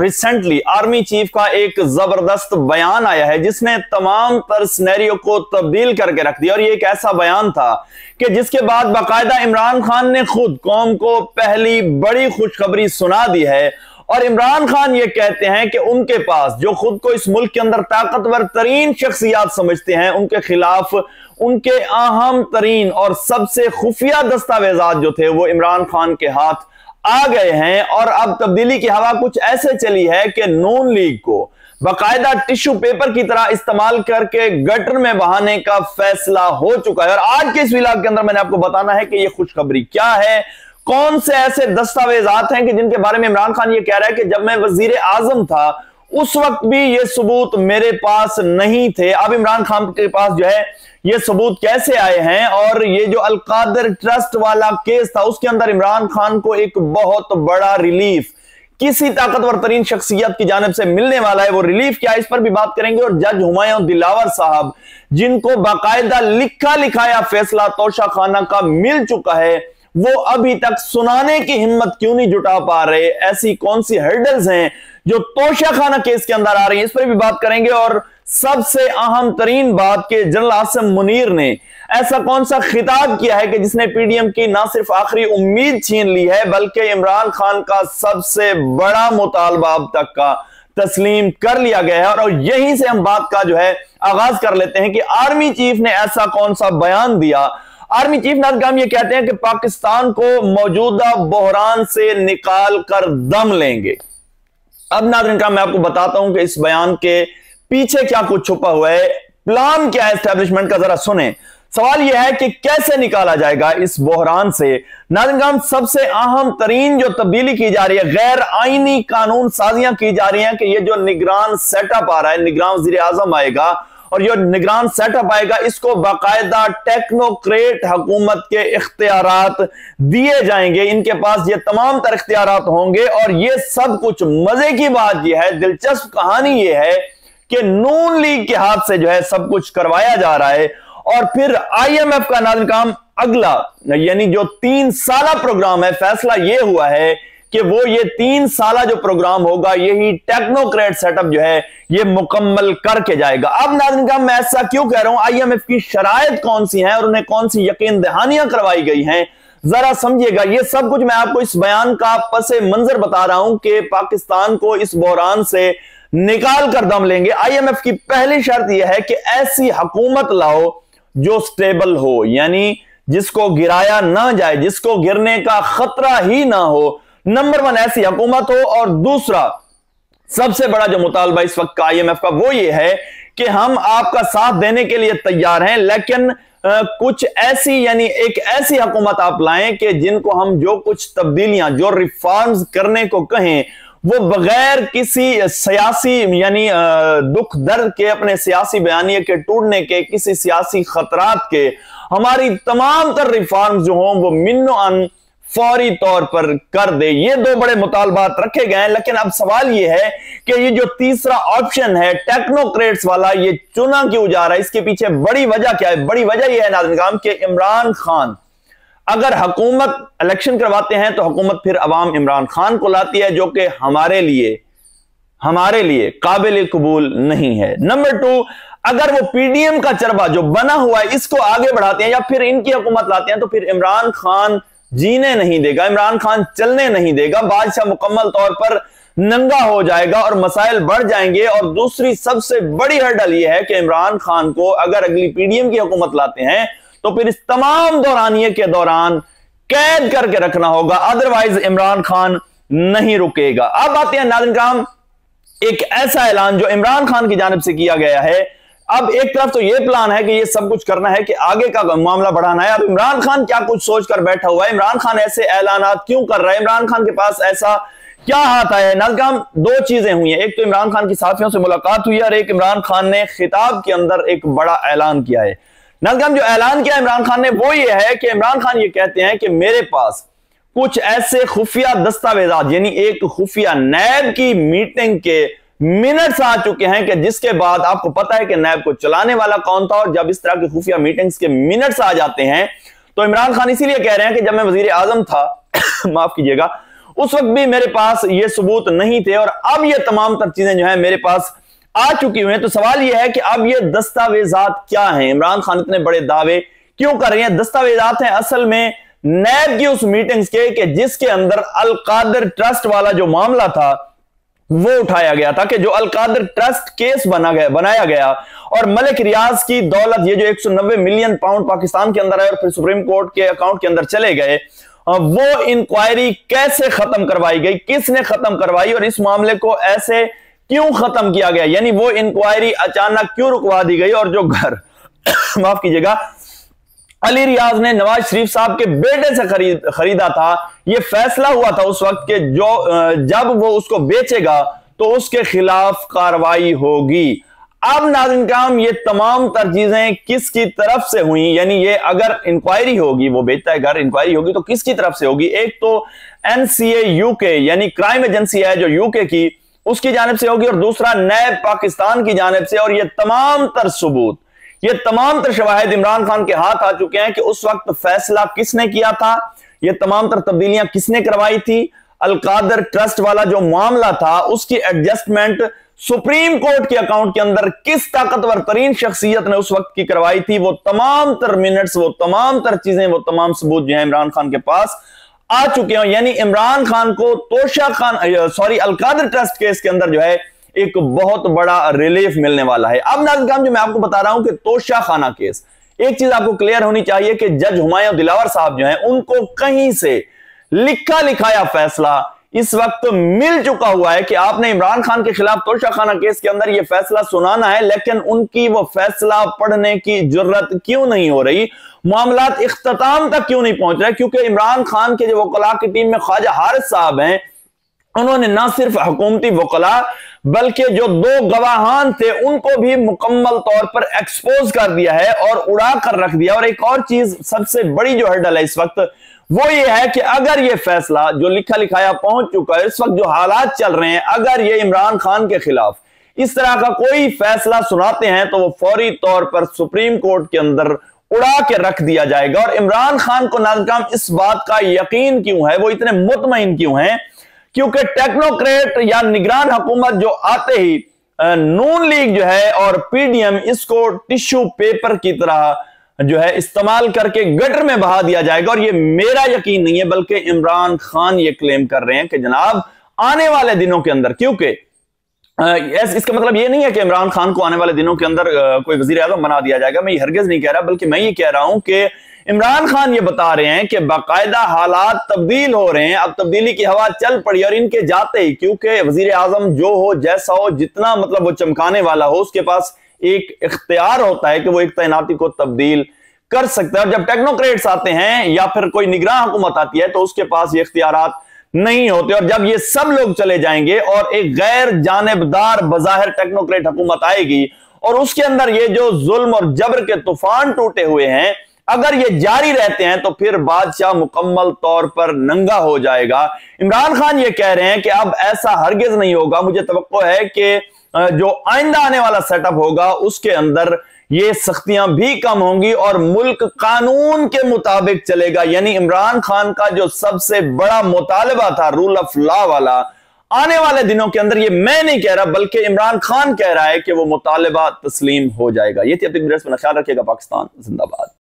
Recently army chief का एक ज़बरदस्त बयान आया है, जिसने तमाम तर स्नैरियो को तब्दील करके रख दिया। और ये एक ऐसा बयान था कि जिसके बाद बाकायदा इमरान खान ने खुद कौम को पहली बड़ी खुशखबरी सुना दी है। और इमरान खान ये कहते हैं कि उनके पास, जो खुद को इस मुल्क के अंदर ताकतवर तरीन शख्सियात समझते हैं, उनके खिलाफ उनके अहम तरीन और सबसे खुफिया दस्तावेजात जो थे, वो इमरान खान के हाथ आ गए हैं। और अब तब्दीली की हवा कुछ ऐसे चली है कि नून लीग को बाकायदा टिश्यू पेपर की तरह इस्तेमाल करके गटर में बहाने का फैसला हो चुका है। और आज के इस विलाग के अंदर मैंने आपको बताना है कि यह खुशखबरी क्या है कौन से ऐसे दस्तावेजात हैं कि जिनके बारे में इमरान खान ये कह रहा है कि जब मैं वज़ीर आज़म था, उस वक्त भी ये सबूत मेरे पास नहीं थे। अब इमरान खान के पास जो है, ये सबूत कैसे आए हैं? और ये जो अलकादर ट्रस्ट वाला केस था, उसके अंदर इमरान खान को एक बहुत बड़ा रिलीफ, किसी ताकतवर तरीन शख्सियत की जानब से मिलने वाला है, वो रिलीफ क्या इस पर भी बात करेंगे। और जज हुमायूं दिलावर साहब, जिनको बाकायदा लिखा लिखाया फैसला तोशा खाना का मिल चुका है वो अभी तक सुनाने की हिम्मत क्यों नहीं जुटा पा रहे? ऐसी कौन सी हर्डल्स हैं जो तोशा खाना केस के अंदर आ रही है? इस पर भी बात करेंगे और सबसे अहम तरीन बात के जनरल आसम मुनीर ने ऐसा कौन सा खिताब किया है कि जिसने पीडीएम की ना सिर्फ़ आखिरी उम्मीद छीन ली है, बल्कि इमरान खान का सबसे बड़ा मुतालबा अब तक का तस्लीम कर लिया गया है। और यहीं से हम बात का जो है आगाज़ कर लेते हैं कि आर्मी चीफ ने ऐसा कौन सा बयान दिया आर्मी चीफ नाजगाम ये कहते हैं कि पाकिस्तान को मौजूदा बहरान से निकाल कर दम लेंगे। अब नाजरन का मैं आपको बताता हूँ कि इस बयान के पीछे क्या कुछ छुपा हुआ है, प्लान क्या है एस्टेब्लिशमेंट का, जरा सुने। सवाल यह है कि कैसे निकाला जाएगा इस बहरान से? नाजन सबसे अहम तरीन जो तब्दीली की जा रही है, गैर आईनी कानून साजियाँ की जा रही हैं कि ये जो निगरान सेटअप आ रहा है, निगरान वज़ीर आज़म आएगा और जो निगरान सेटअप आएगा। इसको बाकायदा टेक्नोक्रेट हुकूमत के इख्तियार दिए जाएँगे। इनके पास ये तमाम तर इख्तियार होंगे और ये सब कुछ मज़े की बात यह है, दिलचस्प कहानी यह है कि नून लीग के हाथ से जो है सब कुछ करवाया जा रहा है और फिर आईएमएफ का नाजन काम अगला, यानी जो तीन साल प्रोग्राम है, फैसला यह हुआ है कि वो ये तीन साल जो प्रोग्राम होगा, यही टेक्नोक्रेट सेटअप जो है, ये मुकम्मल करके जाएगा। अब नाजन का मैं ऐसा क्यों कह रहा हूँ? आईएमएफ की शरायत कौन सी है और उन्हें कौन सी यकीन दहानियाँ करवाई गई हैं? जरा समझिएगा, ये सब कुछ मैं आपको इस बयान का पसे मंजर बता रहा हूँ कि पाकिस्तान को इस बहरान से निकाल कर दम लेंगे। आईएमएफ की पहली शर्त यह है कि ऐसी हकूमत लाओ जो स्टेबल हो, यानी जिसको गिराया ना जाए, जिसको गिरने का खतरा ही ना हो नंबर वन ऐसी हुकूमत हो और दूसरा सबसे बड़ा जो मुतालबा इस वक्त का आईएमएफ का वो ये है कि हम आपका साथ देने के लिए तैयार हैं लेकिन आ, कुछ ऐसी यानी एक ऐसी हुकूमत आप लाएँ कि जिनको हम जो कुछ तब्दीलियाँ जो रिफॉर्म्स करने को कहें वो बगैर किसी सियासी यानी दुख दर्द के अपने सियासी बयानी के टूटने के किसी सियासी खतरात के हमारी तमाम तर रिफॉर्म्स जो हों वो मिन्नो अन फौरी तौर पर कर दे। ये दो बड़े मुतालबात रखे गए हैं, लेकिन अब सवाल ये है कि ये जो तीसरा ऑप्शन है टेक्नोक्रेट्स वाला, ये चुना क्यों जा रहा है? इसके पीछे बड़ी वजह क्या है? बड़ी वजह यह है नाजन कि इमरान खान, अगर हुकूमत इलेक्शन करवाते हैं तो हुकूमत फिर अवाम इमरान खान को लाती है, जो कि हमारे लिए हमारे लिए काबिल कबूल नहीं है। नंबर टू अगर वो पीडीएम का चरबा जो बना हुआ है, इसको आगे बढ़ाते हैं या फिर इनकी हुकूमत लाते हैं तो फिर इमरान खान जीने नहीं देगा, इमरान खान चलने नहीं देगा, बादशाह मुकम्मल तौर पर नंगा हो जाएगा और मसाइल बढ़ जाएँगे और दूसरी सबसे बड़ी हर्डल यह है कि इमरान खान को अगर अगली पीडीएम की हुकूमत लाते हैं तो फिर इस तमाम दौरानिए के दौरान कैद करके रखना होगा अदरवाइज़ इमरान खान नहीं रुकेगा। अब आते हैं नाजन काम एक ऐसा ऐलान जो इमरान खान की जानब से किया गया है अब एक तरफ़ तो ये प्लान है कि ये सब कुछ करना है कि आगे का मामला बढ़ाना है। अब इमरान खान क्या कुछ सोचकर बैठा हुआ है? इमरान खान ऐसे ऐलान क्यों कर रहा है? इमरान खान के पास ऐसा क्या हाथ आया है? नजगाम दो चीज़ें हुई हैं। एक तो इमरान खान की साथियों से मुलाकात हुई है और एक इमरान खान ने खिताब के अंदर एक बड़ा ऐलान किया है। नजगाम जो ऐलान किया इमरान खान ने, वो ये है कि इमरान खान ये कहते हैं कि मेरे पास कुछ ऐसे खुफिया दस्तावेजात, यानी एक खुफिया नैब की मीटिंग के मिनट्स आ चुके हैं कि जिसके बाद आपको पता है कि नैब को चलाने वाला कौन था और जब इस तरह की खुफिया मीटिंग्स के मिनट्स आ जाते हैं तो इमरान खान इसीलिए कह रहे हैं कि जब मैं वज़ीर आज़म था, माफ़ कीजिएगा, उस वक्त भी मेरे पास ये सबूत नहीं थे और अब ये तमाम तर चीज़ें जो है मेरे पास आ चुकी हुई हैं। तो सवाल यह है कि अब ये दस्तावेजात क्या हैं? इमरान खान इतने बड़े दावे क्यों कर रहे हैं? दस्तावेजात हैं असल में नैब की उस मीटिंग्स के कि जिसके अंदर अलकादर ट्रस्ट वाला जो मामला था वो उठाया गया था कि जो अलकादर ट्रस्ट केस बना गया, बनाया गया और मलिक रियाज की दौलत ये जो 190 मिलियन पाउंड पाकिस्तान के अंदर आए और फिर सुप्रीम कोर्ट के अकाउंट के अंदर चले गए वो इंक्वायरी कैसे खत्म करवाई गई, किसने खत्म करवाई और इस मामले को ऐसे क्यों खत्म किया गया? यानी वो इंक्वायरी अचानक क्यों रुकवा दी गई और जो घर, माफ़ कीजिएगा अली रियाज ने नवाज़ शरीफ साहब के बेटे से खरीद, खरीदा था। यह फैसला हुआ था उस वक्त के जो जब वो उसको बेचेगा तो उसके खिलाफ कार्रवाई होगी। अब नाजिन काम ये तमाम तर चीज़ें किसकी तरफ़ से हुई? यानी ये अगर इंक्वायरी होगी, वो बेचता है घर इंक्वायरी होगी तो किसकी तरफ़ से होगी? एक तो एनसीए यूके यानी क्राइम एजेंसी है जो यूके की, उसकी जानब से होगी और दूसरा नए पाकिस्तान की जानब से, और ये तमाम तर सबूत। ये तमाम तर शवाहद इमरान खान के हाथ आ चुके हैं कि उस वक्त फैसला किसने किया था, ये तमाम तर तब्दीलियाँ किसने करवाई थी, अलकादर ट्रस्ट वाला जो मामला था, उसकी एडजस्टमेंट सुप्रीम कोर्ट के अकाउंट के अंदर किस ताकतवर तरीन शख्सियत ने उस वक्त की करवाई थी, वो तमाम तर मिनट्स वो तमाम तर चीज़ें, वो तमाम सबूत जो है इमरान खान के पास आ चुके हैं। यानी इमरान खान को Tosha Khan sorry Al Qadir trust case के अंदर जो है एक बहुत बड़ा रिलीफ मिलने वाला है। अब नाजगाम जो मैं आपको बता रहा हूँ कि तोशा खाना केस, एक चीज़ आपको क्लियर होनी चाहिए कि जज हुमायूं दिलावर साहब जो हैं, उनको कहीं से लिखा लिखाया फैसला इस वक्त मिल चुका हुआ है कि आपने इमरान खान के खिलाफ तोशा खाना केस के अंदर यह फैसला सुनाना है, लेकिन उनकी वो फैसला पढ़ने की ज़रूरत क्यों नहीं हो रही? मामला इख्ताम तक क्यों नहीं पहुँच रहे? क्योंकि इमरान खान के जो वकला की टीम में ख्वाजा हारिस साहब हैं उन्होंने ना सिर्फ़ हुकूमती वकला, बल्कि जो दो गवाहान थे, उनको भी मुकम्मल तौर पर एक्सपोज कर दिया है और उड़ा कर रख दिया और एक और चीज़ सबसे बड़ी जो हर्डल है इस वक्त, वो ये है कि अगर ये फैसला जो लिखा लिखाया पहुँच चुका है, इस वक्त जो हालात चल रहे हैं, अगर ये इमरान खान के खिलाफ इस तरह का कोई फैसला सुनाते हैं तो वो फौरी तौर पर सुप्रीम कोर्ट के अंदर उड़ा के रख दिया जाएगा। और इमरान खान को नाजकाम इस बात का यकीन क्यों है? वो इतने मुतमिन क्यों है? क्योंकि टेक्नोक्रेट या निगरान हुकूमत जो आते ही नून लीग जो है और पीडीएम इसको टिश्यू पेपर की तरह जो है इस्तेमाल करके गटर में बहा दिया जाएगा। और ये मेरा यकीन नहीं है, बल्कि इमरान खान ये क्लेम कर रहे हैं कि जनाब, आने वाले दिनों के अंदर, क्योंकि इसका मतलब ये नहीं है कि इमरान खान को आने वाले दिनों के अंदर कोई वज़ीर आज़म बना दिया जाएगा। मैं ये हरगज नहीं कह रहा, बल्कि मैं ये कह रहा हूँ कि इमरान खान ये बता रहे हैं कि बाकायदा हालात तब्दील हो रहे हैं। अब तब्दीली की हवा चल पड़ी और इनके जाते ही, क्योंकि वज़ीर आज़म जो हो, जैसा हो, जितना मतलब वो चमकाने वाला हो, उसके पास एक इख्तियार होता है कि वो एक तैनाती को तब्दील कर सकता है। और जब टेक्नोक्रेट्स आते हैं या फिर कोई निगरान हुकूमत आती है तो उसके पास ये इख्तियार नहीं होते। और जब ये सब लोग चले जाएँगे और एक गैर जानबदार बजाहिर टेक्नोक्रेट हुकूमत आएगी और उसके अंदर ये जो जुल्म और जबर के तूफ़ान टूटे हुए हैं अगर ये जारी रहते हैं तो फिर बादशाह मुकम्मल तौर पर नंगा हो जाएगा। इमरान खान ये कह रहे हैं कि अब ऐसा हरगिज नहीं होगा। मुझे तो है कि जो आइंदा आने वाला सेटअप होगा, उसके अंदर ये सख्तियाँ भी कम होंगी और मुल्क कानून के मुताबिक चलेगा। यानी इमरान खान का जो सबसे बड़ा मुतालबा था रूल ऑफ़ लॉ वाला, आने वाले दिनों के अंदर ये मैं नहीं कह रहा, बल्कि इमरान खान कह रहा है कि वो मुतालबा तस्लीम हो जाएगा। ये थी अपनी ख्याल रखिएगा, पाकिस्तान, जिंदाबाद।